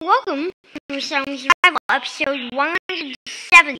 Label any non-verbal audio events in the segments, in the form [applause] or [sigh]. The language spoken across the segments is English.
welcome to Asylum Survival episode 170.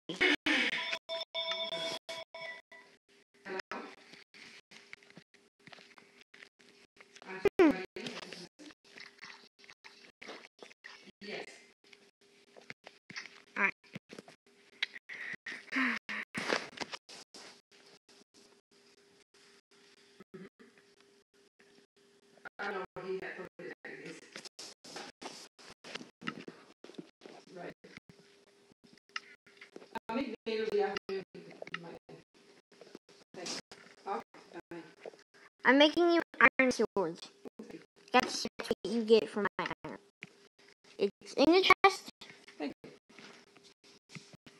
I'm making you iron swords. That's, what you get for my iron. It's in the chest.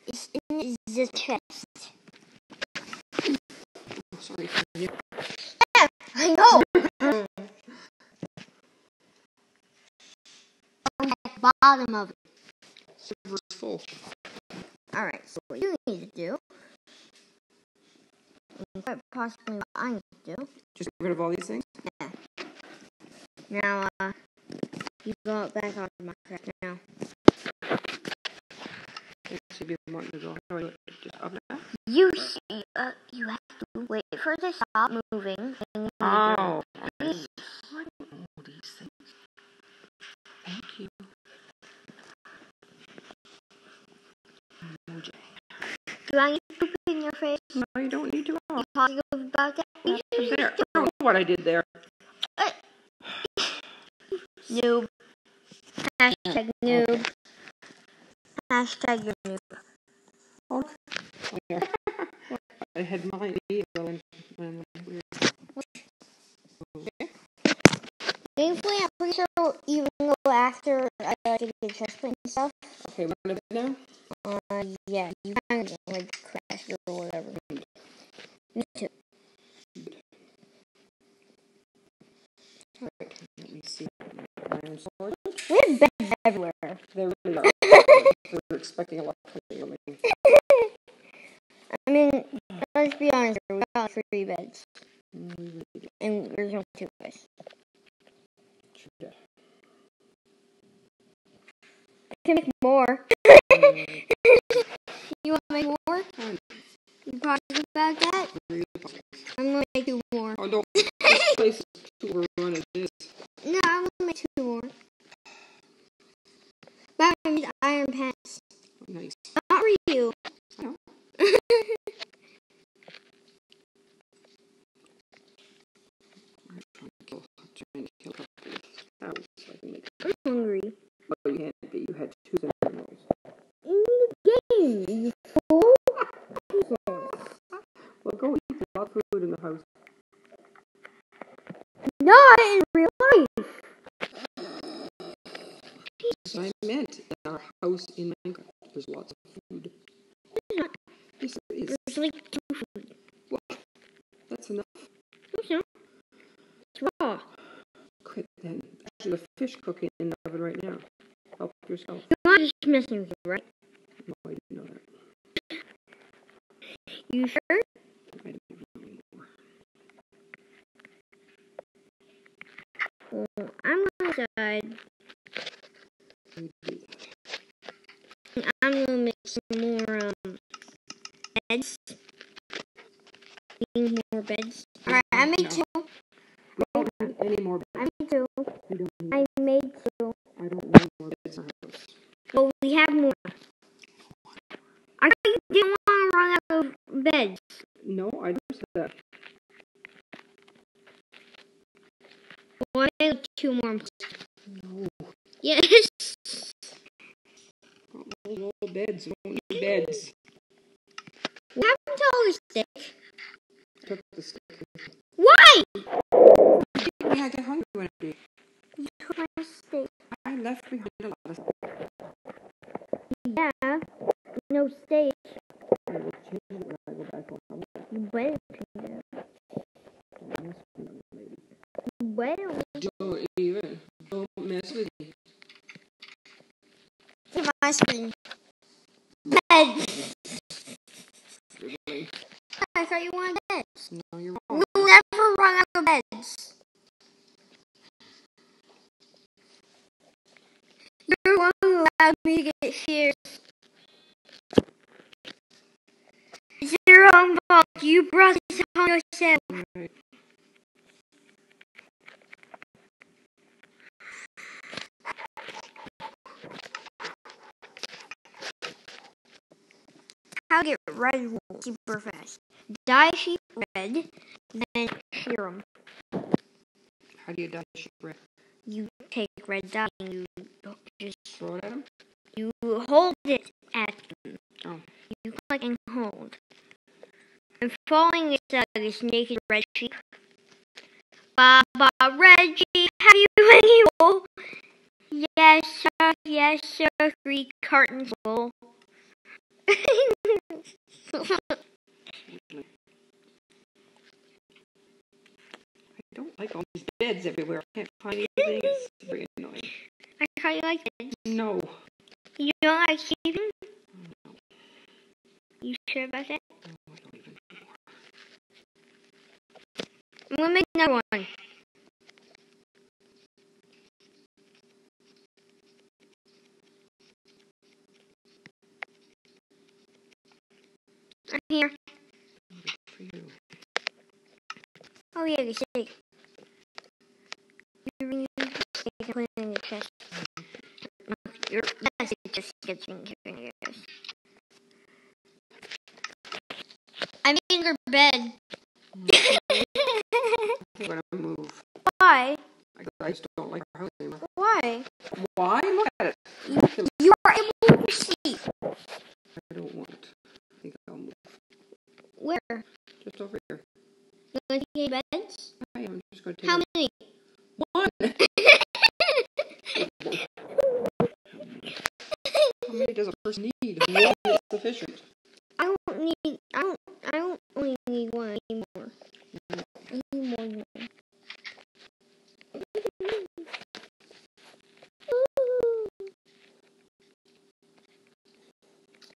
It's in the chest. Sorry for you. Yeah, I know. [laughs] On the bottom of it. Silver's full. Alright, so what you need to do, and quite possibly what I need to do, all these things? Yeah. Now I did there. noob. Hashtag noob. Okay. Hashtag noob. Hold. I had my ear and, Gameplay, I'm pretty sure even though after uh, I did the chest plate and stuff. Okay, we're gonna do now? Uh, yeah, you can to missing, right? No, I didn't know that. You sure stay you take red dye, and you just you hold it at them. Oh. You click and hold. And following is uh, this naked red sheep. Baba Reggie, have you [laughs] any wool? Yes, sir. Yes, sir. Three cartons full. [laughs] [laughs] I don't like all these beds everywhere. I can't find anything. It's very annoying. I thought you liked beds. No. You don't like sleeping? No. You sure about that? No, I don't even know. We'll make another one. I'm here. Oh yeah, the shake. You can put it in your chest. Your best just gets in your ears. I mean your bed.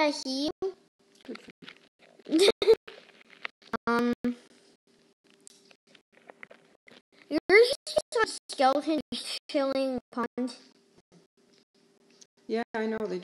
Yeah, he. um, you're just a skeleton killing pond. Yeah, I know they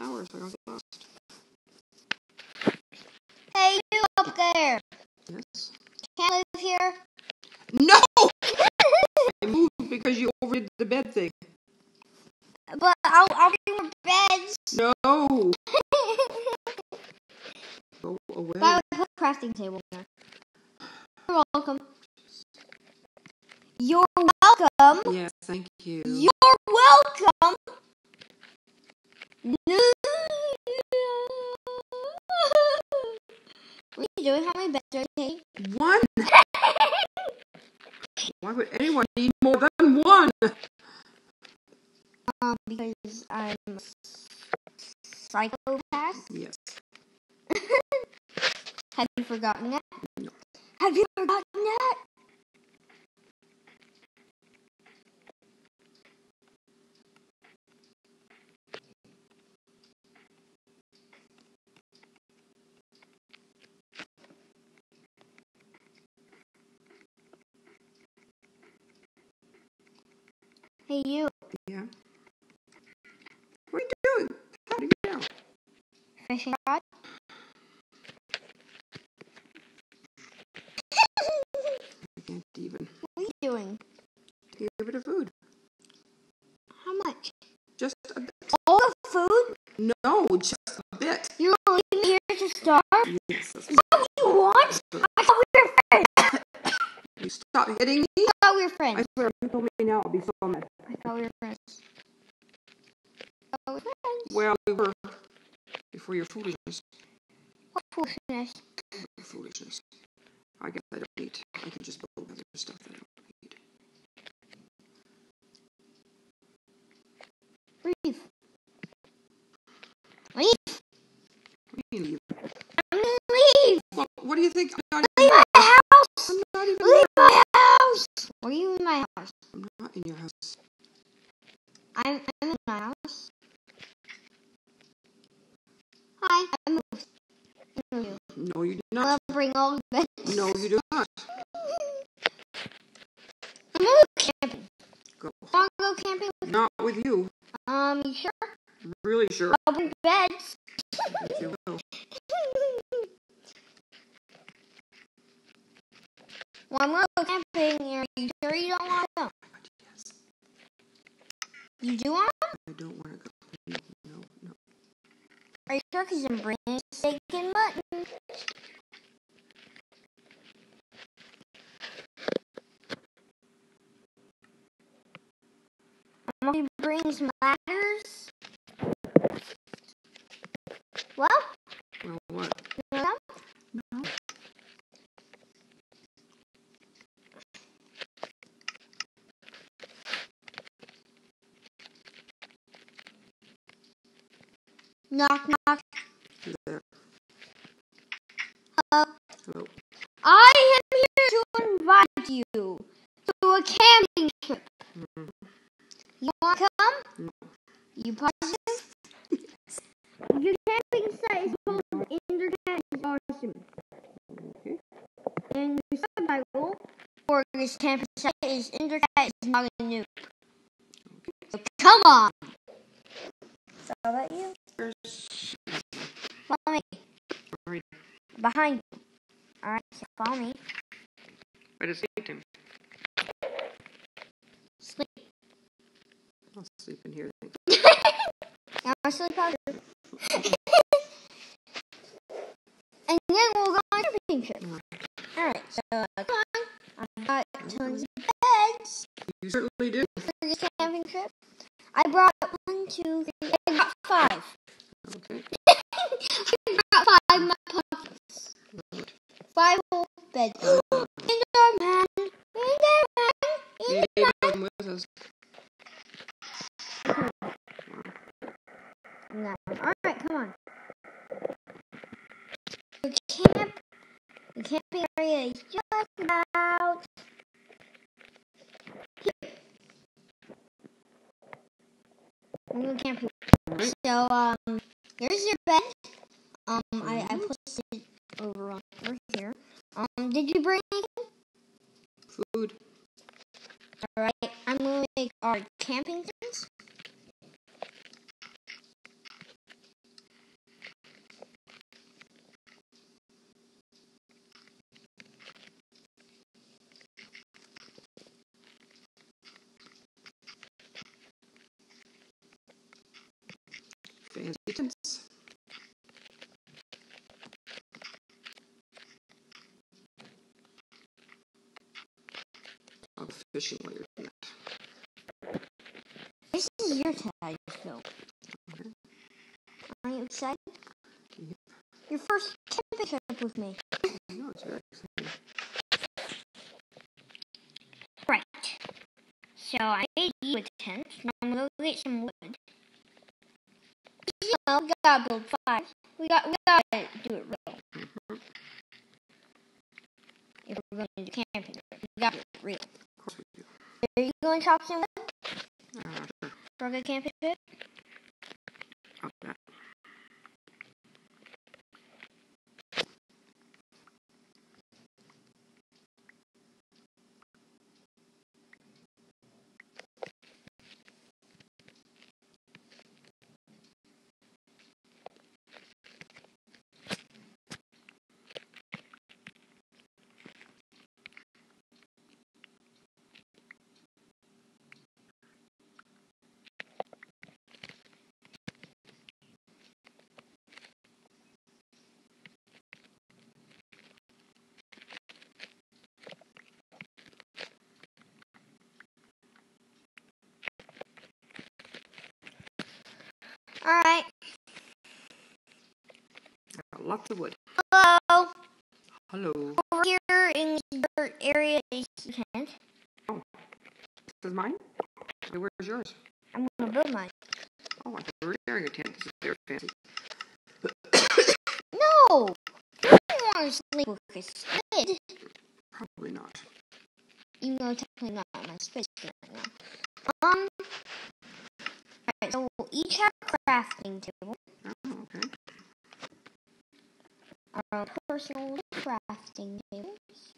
power, so I don't Have you forgotten that? No. Have you forgotten that? Hey, you. Yeah. What are you doing? How do you down? Fishing rod? I can't even. What are you doing? Give it a food. How much? Just a bit. All the food? No, just a bit. You're gonna leave me here to starve? Yes. that's Is that what you want? I thought we were friends. You stop hitting me. I thought we were I friends. swear, if you told me now, I'll be so mad. I thought we were friends. I thought we were friends. Well, we were before your foolishness. What foolishness? Your foolishness. I guess I don't need. I can just build other stuff that I don't need. Leave. Leave. What do you mean leave? I'm gonna leave. Well, what do you think? I'm not, Leave my house. I'm not even. Leave my house. Were you in my house? I'm not in your house. I'm, I'm in my house. Hi. I moved. I moved. No, you do I'm not. gonna bring all the beds. No, you do not. I'm gonna go camping. Go. Wanna go camping? with- Not with you. Um, you sure? Really sure. I'll bring beds. Yes, you will. Well, I'm gonna go camping. Are you sure you don't want to go? Yes, You do want to? I don't want to go. No, no, no. Are you sure? Because I'm bringing steak and mutton. I'm gonna bring some ladders. Well, Well, what? you know, No. knock knock. There. Uh, Hello. I am here to invite you to a camping trip. Mhm. You want to come? No. You positive? Your camping site is called EnderCat Awesome. Okay. And your subtitle for this camping site is EnderCat is not a noob. So come on! So how about you? Follow me. Right. Behind you. Alright, so follow me. Where does sleep him? Sleep. I'll sleep in here. Then. Now I [laughs] sleep out here. [laughs] and then we'll go on a camping trip. Alright, so uh, tons of beds You certainly do. for this camping trip. I brought one, two, three, I got five. [laughs] Okay. I five my. Right. Five whole beds. Enderman! [gasps] Enderman! Enderman! No. Alright, come on. The camp, the camping area is just about here. I'm gonna camp here. Alright. So, um, there's your bed. Um, I, I placed it over on over here. Um, did you bring anything? Food. Alright, I'm gonna make our camping things. Fancy tents. I'll fishing while you're doing. This is your tent I just built. Okay. Are you excited? Yep. Your first camping trip with me. It's very exciting. Right. So I made you a tent. Now I'm gonna go get some wood. We gotta build fires. We got we gotta do it real. Mhm. If we're going to do camping, we gotta do it real. Of course we do. Are you going to chop some wood Uh, sure. For uh-huh. a good camping trip? I'll do that. All right. Got lots of wood. Hello. Hello. Over here in this dirt area is you can't. This is mine? Okay, where's yours? I'm gonna build mine. Oh, I thought we were sharing a tent. This is very fancy. [coughs] No. I don't want to sleep with. Probably not. Even though technically not my skin right now. Um. Alright, so we'll each have a crafting table. Our personal crafting tables.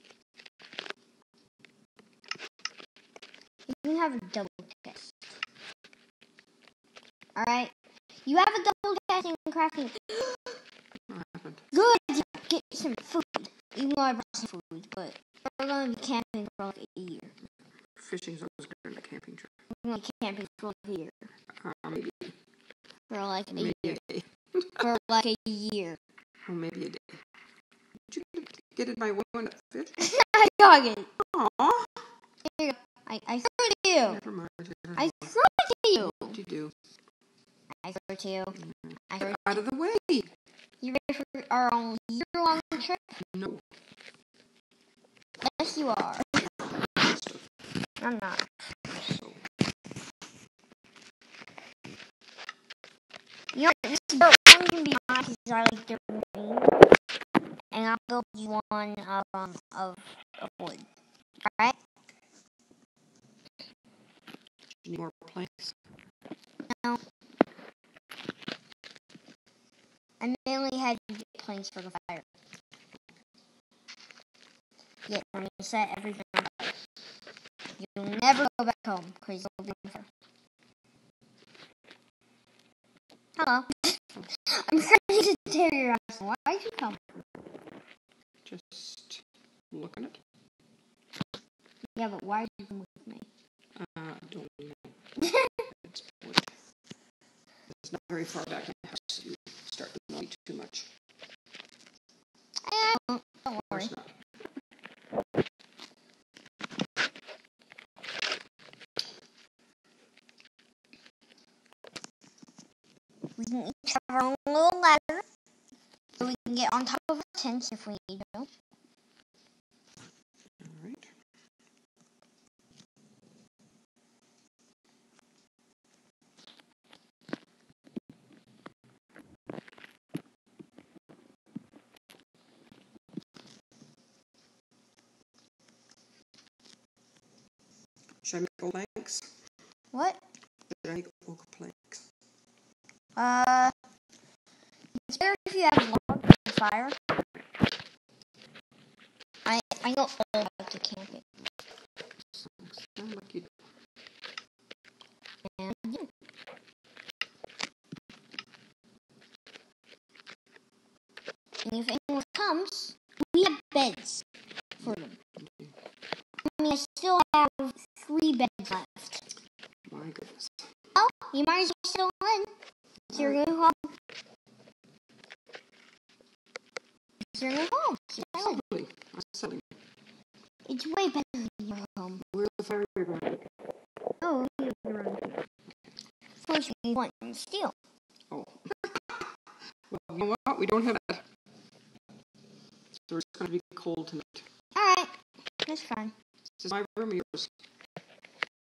You can have a double chest. Alright. You have a double chest in crafting. What [gasps] happened? Good. Get some food. Even though I brought some food, but we're going to be camping for like a year. Fishing's always good in a camping trip. We're going to be camping for like a year. Uh, maybe, For like a maybe year. For like a year. Oh, maybe a day. Did you get it by one fish? I got it. Aw. Here you go. I, I threw it to you. Never mind. never I mind. threw it to you. What'd you do? To. I threw Get out of the way. You ready for our own year-long trip? No. Yes, you are. I'm not. So, You know, this one can be mine because I like dirt green. And I'll build you one of, um, of, of wood. Alright? need more planks? No. I mainly had to get planks for the fire. Yeah, when you set everything on fire. You'll never go back home be on fire. Hello. [laughs] I'm ready to tear your ass. Why'd you come? Just looking at. it. Yeah, but why'd you come with me? Uh, don't know. [laughs] It's. It's not very far back in the house. You start too much. Don't, worry. We can each have our own little ladder. So we can get on top of our tents if we need to. All right. Should I make oak planks? What? Should I make oak planks? Uh, it's better if you have logs on the fire. I I know all about the camping. Sound like you And yeah. And if anyone comes, we have beds for them. I mean, I still have three beds left. My goodness. Oh, you might as well still in. So you're going home. So you're going home. So you're going. Settling. I'm settling. It's way better than your home. Where's the fire ground? Oh, you're. First, we want steel. Oh. well, you know what? We don't have that. So it's going to be cold tonight. Alright, that's fine. This is my room or yours?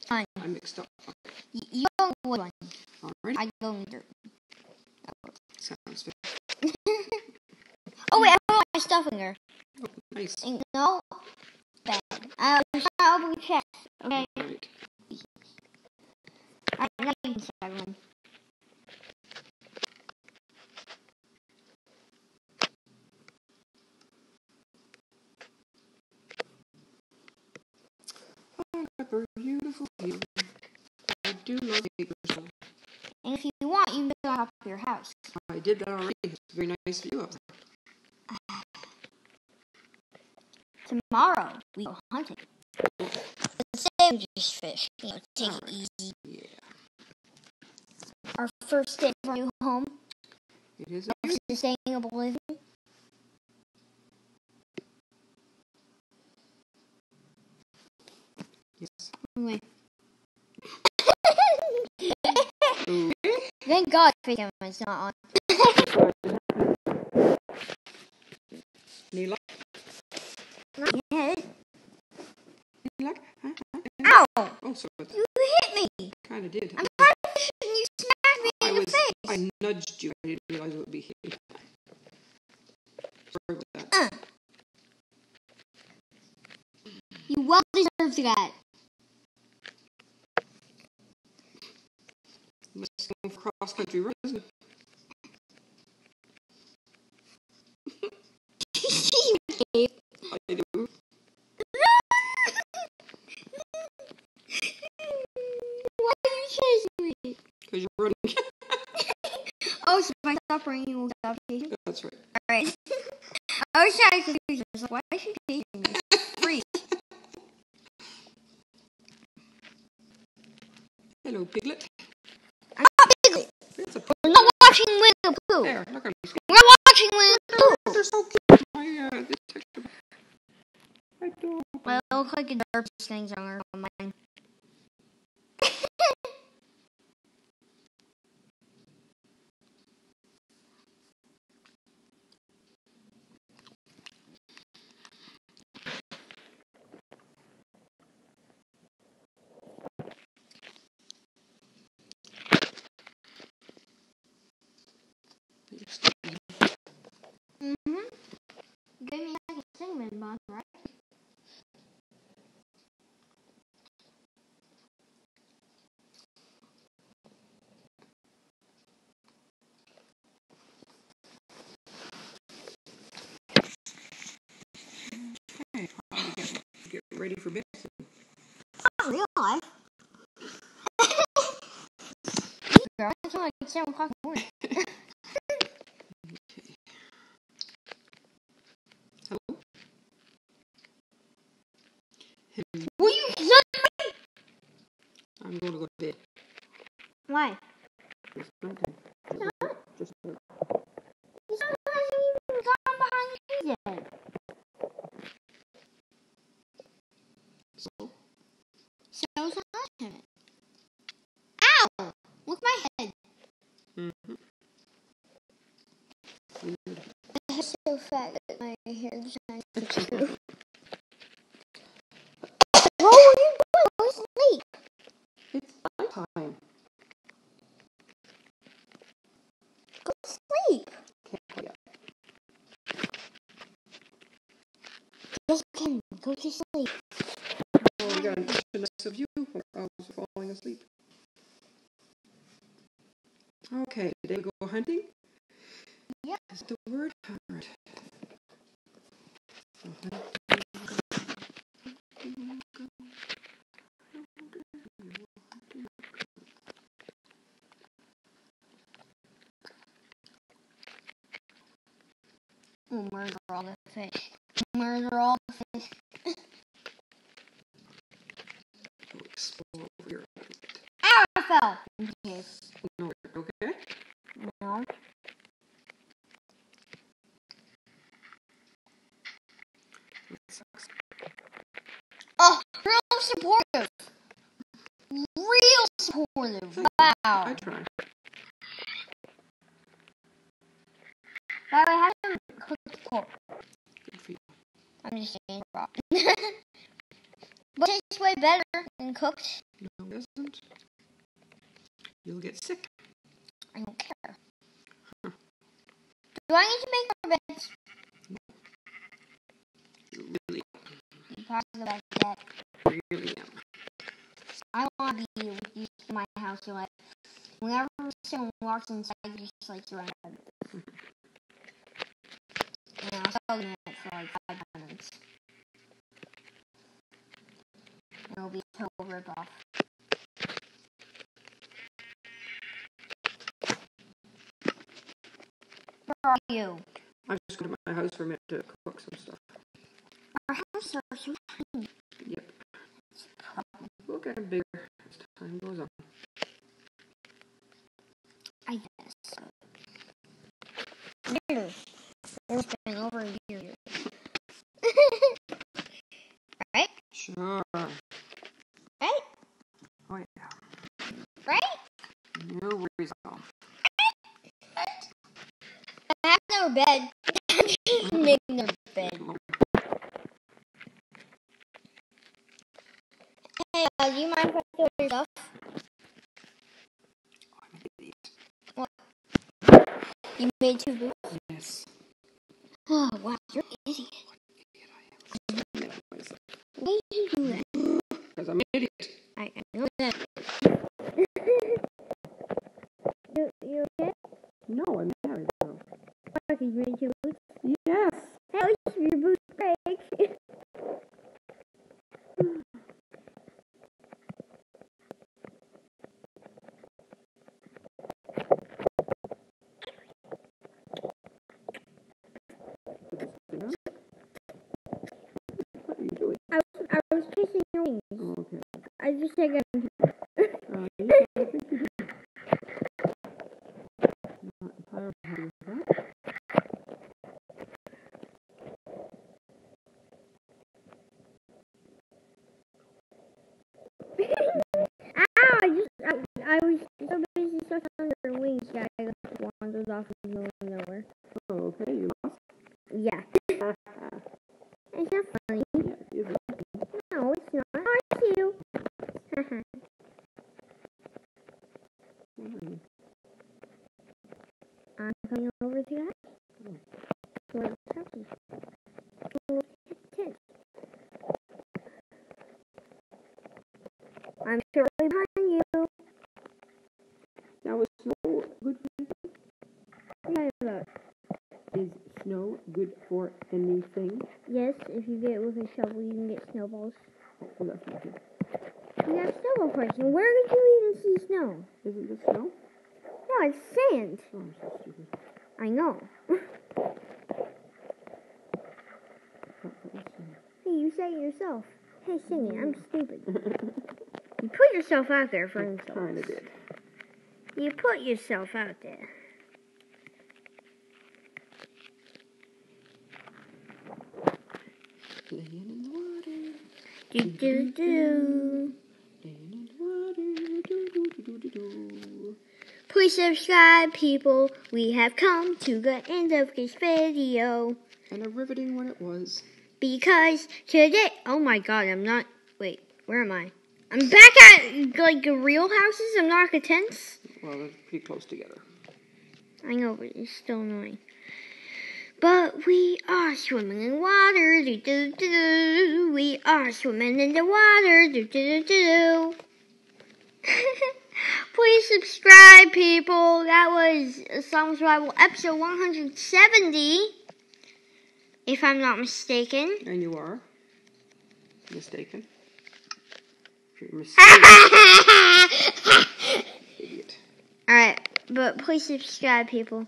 Fine. I mixed up. Y- you go in the wood one. All right. I go in dirt. That sounds good. Oh wait, I put my stuff in there. Oh, nice. And no, bad. It's not open chest. Okay. Right. Alright, now you can start one. Beautiful view. I do love though. And if you want, you can go it on top of your house. I did that already. It's a very nice view up there. Tomorrow we go hunting. Today we just fish. You know, take it easy. Yeah. Our first day of our new home It is. of sustainable living. Yes. Anyway. [laughs] Thank God face camera's not on. Any luck? Not yet. Any luck? Huh? Huh? Ow! Oh, so it You hit me! kind of did. I'm trying to fish and you smacked me I in the was. face. I nudged you. I didn't realize it would be hitting. Sorry about that. Uh. You well deserved that. Must go for cross country run, isn't it? You I do. Why are you chasing me? Because you're running. Oh, so if I stop running, you will stop chasing me? That's right. Alright. I was trying to confuse you. I was like, why is she chasing me? Freak. Hello, piglet. I'm not Piglet. It's a We're not watching Winnie the Pooh. there. Look at. We're watching Winnie the Pooh. They're so cute. My uh, this texture. I don't. Well, it looks like things on her on mine. Mm-hmm. Give me like a cinnamon bun, right? Okay, I'll get, get ready for bed. Not real life. Girl, it's only like 7 o'clock in the morning. Okay. Hello. Hello. Will you shut me? I'm going to go to bed. Why? Just okay. Just The sun hasn't even gone behind me yet. so. So is the last minute. Ow! Look at my head. Mm-hmm. Weird. My hair's so fat that my hair shines too. [laughs] what are you doing? Go to sleep. It's nighttime. Go to sleep. Can't yeah. Yes, you can. Go to sleep. Oh, we got a nice of you. I was falling asleep. Okay, today we go hunting. Yep. Is the word hard? We'll murder all the fish. Murder all the fish. We'll explore over here a little bit. Ow, I fell. Yes. No, okay. No. That sucks. Oh, real supportive. Real supportive. Wow. I try. By the way, how do you cook pork? Good for you. I'm just saying raw. [laughs] but it tastes way better than cooked. No, it doesn't. You'll get sick. I don't care. Do I need to make more beds? Really, You probably like that. really am. I want to be with you in my house so like whenever someone walks inside, you just like surround them. And I was talking it for like five minutes. It'll be a total rip off. Where are you? I just go to my house for a minute to cook some stuff. Our house are so tiny. Yep. We'll get bigger as time goes on. I guess. It's been over a year. [laughs] right? Sure. Right? Oh yeah. Right? No worries at all. I have no bed. Make no bed. Hey, uh, do you I do your stuff? An idiot. You made two boots? Yes. Oh, wow, you're an idiot. Yeah, myself. Why did you do that? Because I'm an idiot. I, I know that. you, you okay? No, I'm married though. Mark, you made two yourself out there for I kinda did. You put yourself out there. Laying in the water, Do do do. laying in the water, do do do do do do. Please subscribe, people. We have come to the end of this video. And a riveting one it was. Because today, oh my god, I'm not. Wait, where am I? I'm back at like real houses. I'm not at tents. Well, they're pretty close together. I know, but it's still annoying. But we are swimming in water. Do, do, do. We are swimming in the water. Do, do, do, do. [laughs] Please subscribe, people. That was Asylum Survival episode 170, if I'm not mistaken. And you are mistaken. [laughs] Alright, but please subscribe, people.